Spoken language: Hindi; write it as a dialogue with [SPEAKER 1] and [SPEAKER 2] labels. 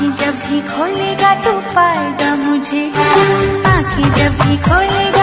[SPEAKER 1] आँखें जब भी खोलेगा तो पाएगा मुझे। आँखें जब भी खोलेगा